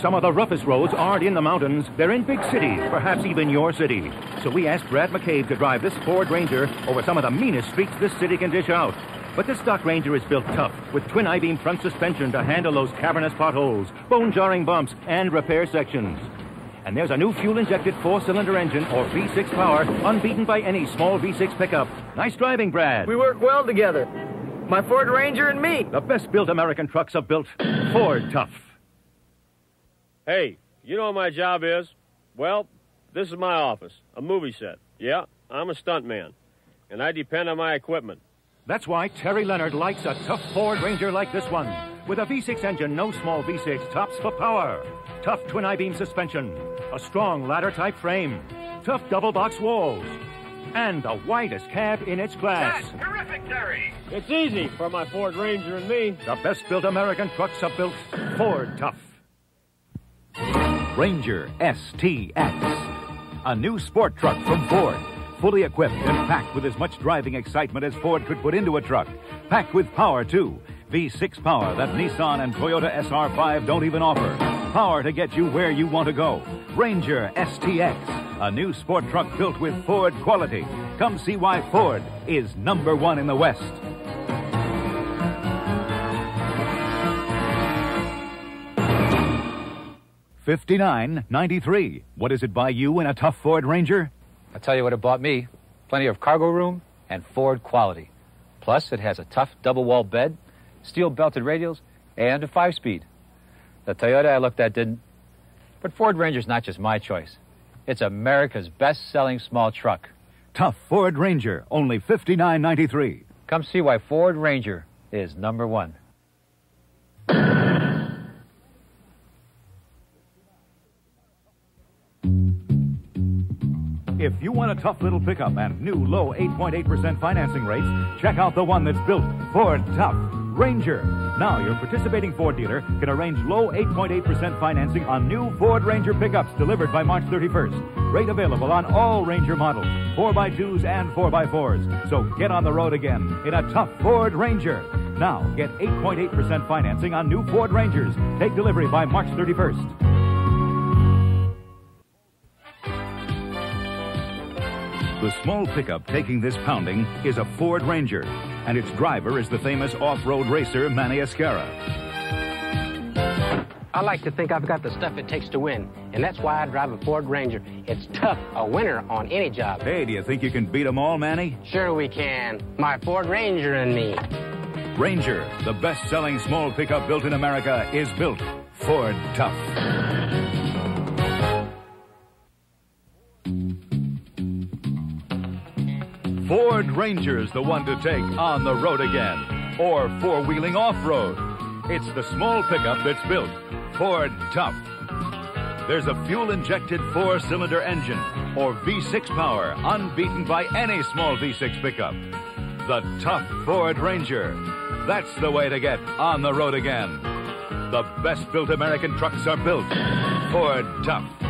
Some of the roughest roads aren't in the mountains, they're in big cities, perhaps even your city. So we asked Brad McCabe to drive this Ford Ranger over some of the meanest streets this city can dish out. But this stock Ranger is built tough, with twin I-beam front suspension to handle those cavernous potholes, bone-jarring bumps, and repair sections. And there's a new fuel-injected four-cylinder engine, or V6 power, unbeaten by any small V6 pickup. Nice driving, Brad. We work well together. My Ford Ranger and me. The best-built American trucks are built Ford tough. Hey, you know what my job is? Well, this is my office, a movie set. Yeah, I'm a stuntman, and I depend on my equipment. That's why Terry Leonard likes a tough Ford Ranger like this one. With a V6 engine, no small V6 tops for power. Tough twin I-beam suspension, a strong ladder-type frame, tough double-box walls, and the widest cab in its class. That's terrific, Terry. It's easy for my Ford Ranger and me. The best-built American trucks are built Ford tough. Ranger STX, a new sport truck from Ford. Fully equipped and packed with as much driving excitement as Ford could put into a truck. Packed with power, too. V6 power that Nissan and Toyota SR5 don't even offer. Power to get you where you want to go. Ranger STX, a new sport truck built with Ford quality. Come see why Ford is number one in the West. Fifty-nine ninety-three. What does it buy you in a tough Ford Ranger? I'll tell you what it bought me. Plenty of cargo room and Ford quality. Plus, it has a tough double wall bed, steel belted radials, and a five speed. The Toyota I looked at didn't. But Ford Ranger's not just my choice. It's America's best selling small truck. Tough Ford Ranger, only fifty-nine ninety-three. Come see why Ford Ranger is number one. If you want a tough little pickup and new low 8.8% financing rates, check out the one that's built Ford Tough Ranger. Now, your participating Ford dealer can arrange low 8.8% financing on new Ford Ranger pickups delivered by March 31st. Rate available on all Ranger models, 4x2s and 4x4s. So get on the road again in a tough Ford Ranger. Now, get 8.8% financing on new Ford Rangers. Take delivery by March 31st. The small pickup taking this pounding is a Ford Ranger, and its driver is the famous off-road racer Manny Esquerra. I like to think I've got the stuff it takes to win, and that's why I drive a Ford Ranger. It's tough, a winner on any job. Hey, do you think you can beat them all, Manny? Sure we can. My Ford Ranger and me. Ranger, the best-selling small pickup built in America, is built Ford Tough. Ford Ranger's the one to take on the road again, or four-wheeling off-road. It's the small pickup that's built Ford Tough. There's a fuel-injected four-cylinder engine, or V6 power, unbeaten by any small V6 pickup. The tough Ford Ranger. That's the way to get on the road again. The best-built American trucks are built Ford Tough.